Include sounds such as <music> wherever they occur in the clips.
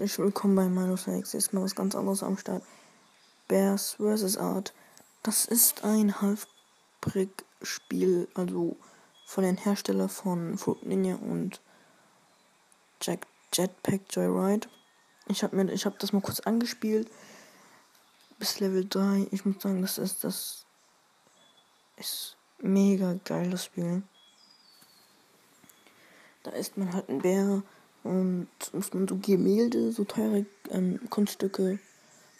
Herzlich willkommen bei Minus Ist mal was ganz anderes am Start. Bears vs. Art. Das ist ein Halfbrick-Spiel, also von den Herstellern von Fruit Ninja und Jack Jetpack Joyride. Ich habe mir, ich habe das mal kurz angespielt bis Level 3. Ich muss sagen, das ist das ist mega geiles Spiel. Da ist man halt ein Bär und muss man so Gemälde, so teure ähm, Kunststücke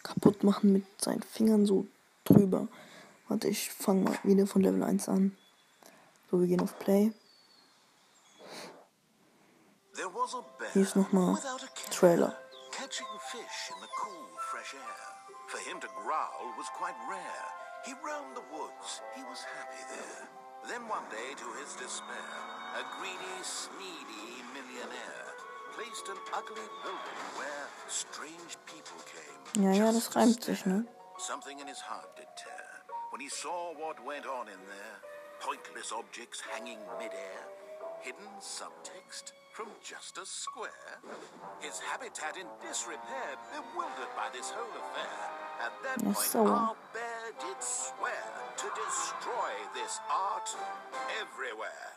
kaputt machen mit seinen Fingern so drüber. Warte, ich fange mal wieder von Level 1 an. So, wir gehen auf Play. Hier ist nochmal Trailer. For him to growl was quite rare. He roamed the woods. He was happy there. Then one day, to his despair, a greedy, sneedy millionaire placed an ugly building where strange people came. Ja, ja, das reimt sich, ne? Something in his heart did tear when he saw what went on in there. Pointless objects hanging midair, hidden subtext from just a square. His habitat in disrepair, bewildered by this whole affair. At that point, our bear did swear to destroy this art everywhere.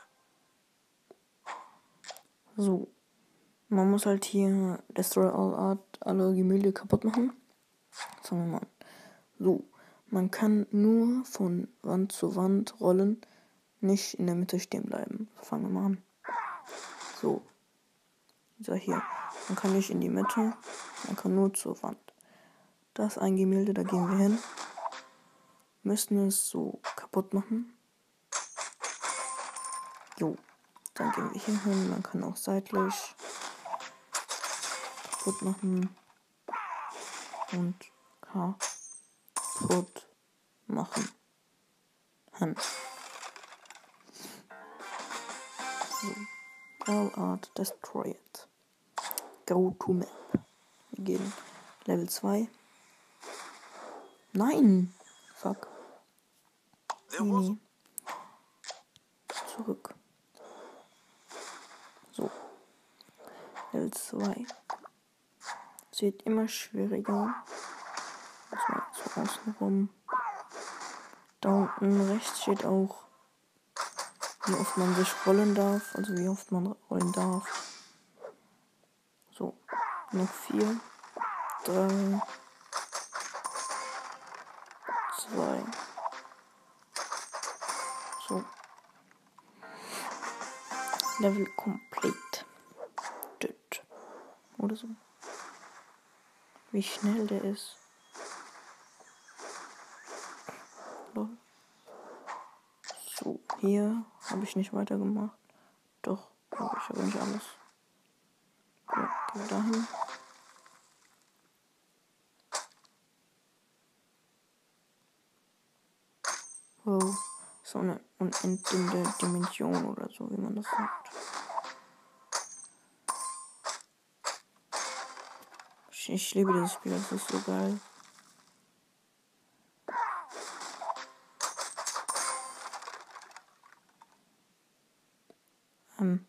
So, Man muss halt hier Destroy All Art, alle Gemälde kaputt machen. Fangen wir mal an. So, man kann nur von Wand zu Wand rollen, nicht in der Mitte stehen bleiben. Fangen wir mal an. So. So hier. Man kann nicht in die Mitte, man kann nur zur Wand. Das ist ein Gemälde, da gehen wir hin. Müssen es so kaputt machen. Jo. Dann gehen wir hier hin, man kann auch seitlich kaputt machen und kaputt machen. Hand. So. All Art Destroy It. Go to Map. Wir gehen Level 2. Nein! Fuck. Nee. Zurück. So. Level 2. Es wird immer schwieriger. Das mal so außen rum. Da unten rechts steht auch, wie oft man sich rollen darf. Also wie oft man rollen darf. So. Noch vier. Drei. Zwei. So. Level complete. Oder so wie schnell der ist. So, hier habe ich nicht weitergemacht. Doch, habe ich aber nicht alles. So, gehen wir dahin. Wow, so eine unendende Dimension oder so, wie man das sagt. Ich, ich liebe dieses Spiel, das ist so geil. Ähm.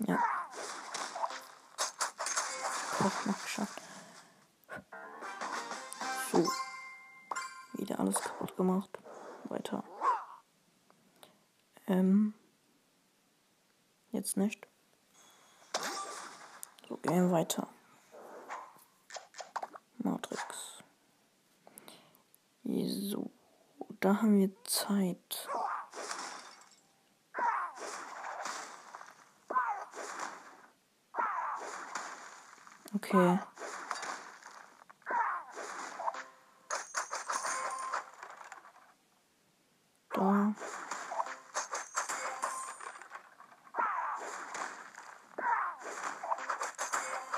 Ja. Koch noch geschafft. So. Wieder alles kaputt gemacht. Weiter. Ähm. Jetzt nicht. So, gehen wir weiter. Matrix. So, da haben wir Zeit. Okay.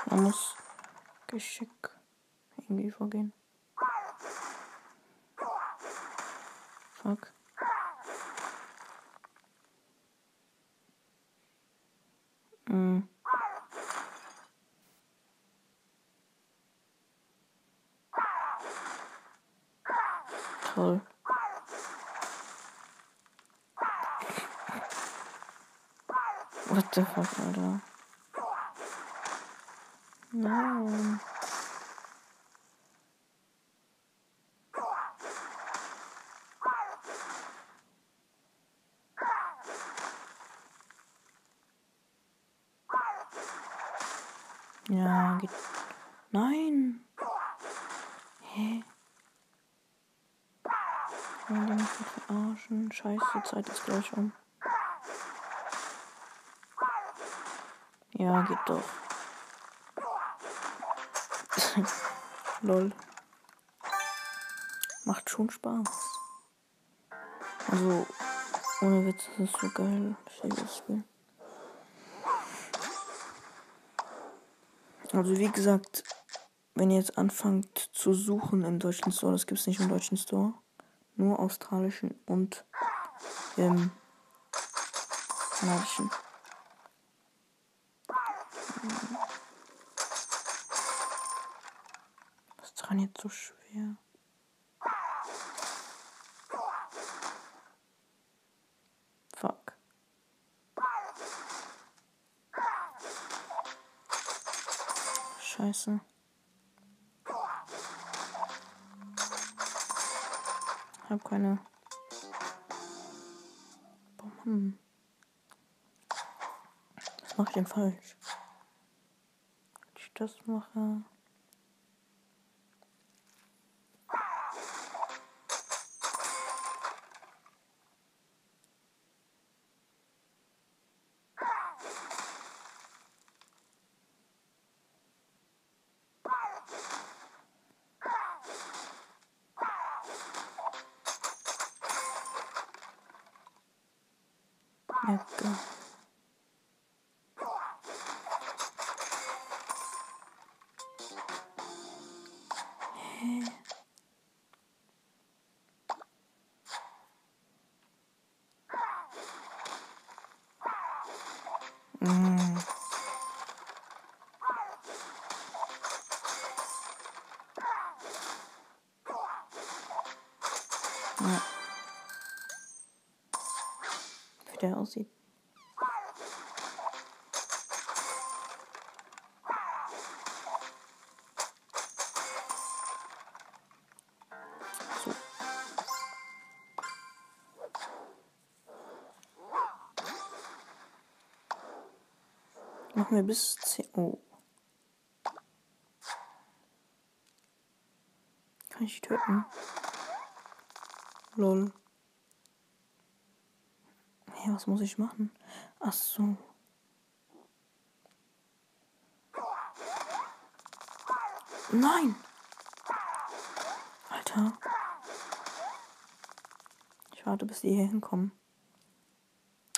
Man muss Geschick irgendwie vorgehen. Fuck. Mm. What the fuck, Alter? Nein. Ja, geht. Nein. Hä? Wollen die mich verarschen? Scheiße, Zeit ist gleich um. Ja, geht doch. <laughs> Lol. Macht schon Spaß. Also, ohne Witz, ist so geil. Das Spiel. Also wie gesagt, wenn ihr jetzt anfangt zu suchen im deutschen Store, das gibt es nicht im deutschen Store, nur australischen und im kanadischen. Dran jetzt so schwer? Fuck. Scheiße. Hab keine. Boah, Mann. Was mache ich denn falsch? Wenn ich das mache. Ecke. Hä? Mm. Ja. Wie der aussieht. So. Machen wir bis 10. Oh. Kann ich töten? Lol. Hey, was muss ich machen? Ach so. Nein! Alter. Ich warte, bis die hier hinkommen.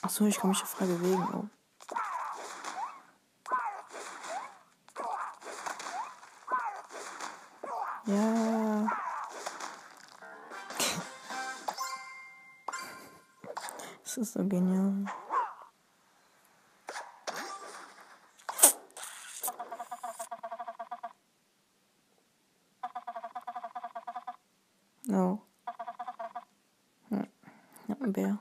Ach so, ich kann mich ja frei bewegen. Oh. Ja. Ist so genial. No. Hm. Ja, ein Bär.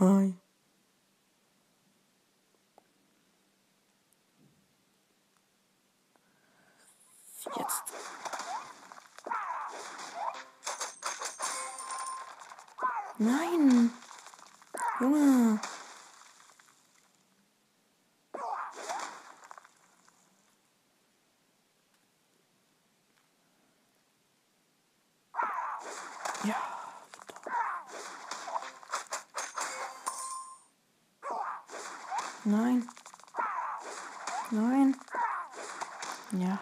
Hi. Nein. Nein. Ja.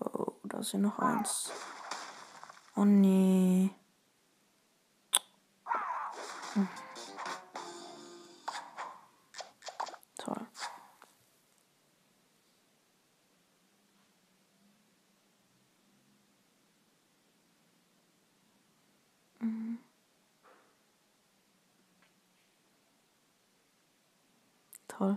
Oh, da ist ja noch eins. Oh nee. Hm. Toll. Mhm. Toll.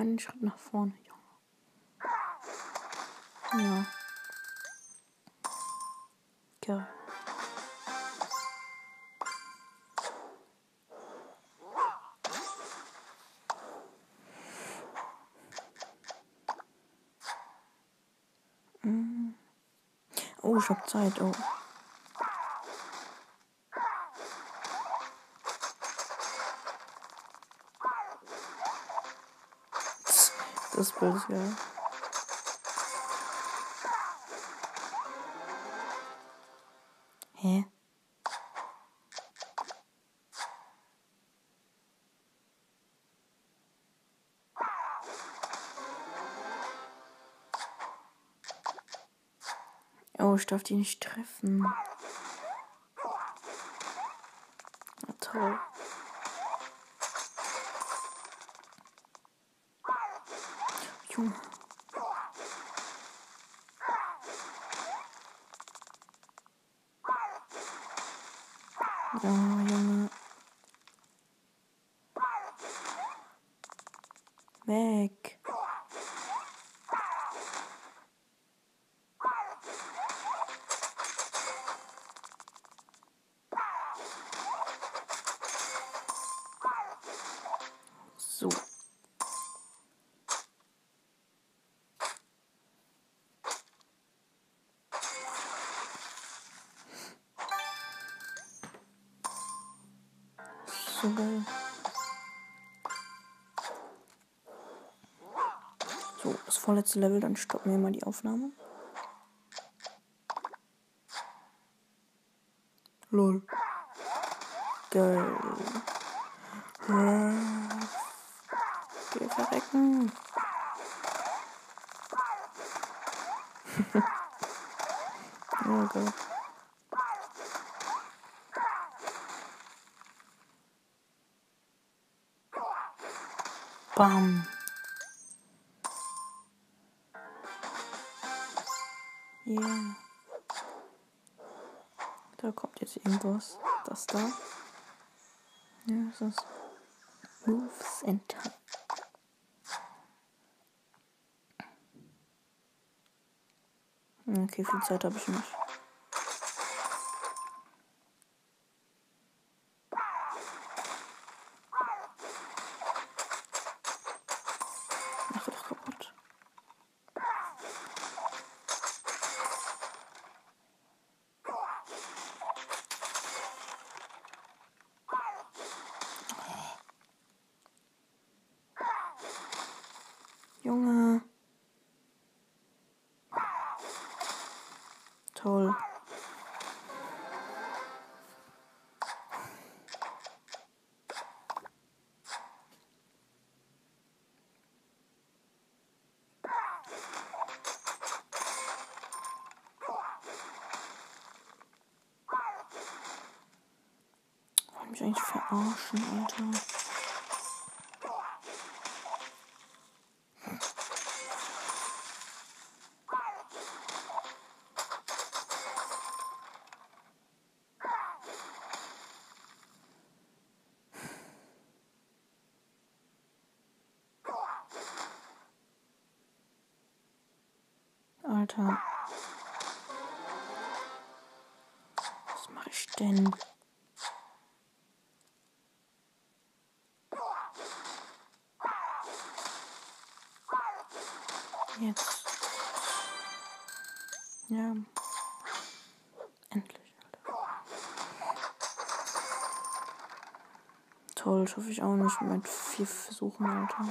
Einen Schritt nach vorne, Junge. Ja. Geil. Mm. Oh, ich hab Zeit. Oh. Ist geil. Hä? Oh, ich darf die nicht treffen. Na toll. Junge. Ja, Junge. Weg. So geil. So, das vorletzte Level, dann stoppen wir mal die Aufnahme. Lol. Geil. Geh verrecken. <laughs> oh Gott. Bam. Ja. Da kommt jetzt irgendwas. Das da. Ja, das ist Move Center. Okay, viel Zeit habe ich nicht. Mach doch kaputt. Junge. Toll. Mich eigentlich verarschen. Alter. Was mache ich denn? Jetzt. Ja. Endlich. Toll, schaffe ich auch nicht mit vier Versuchen, Alter.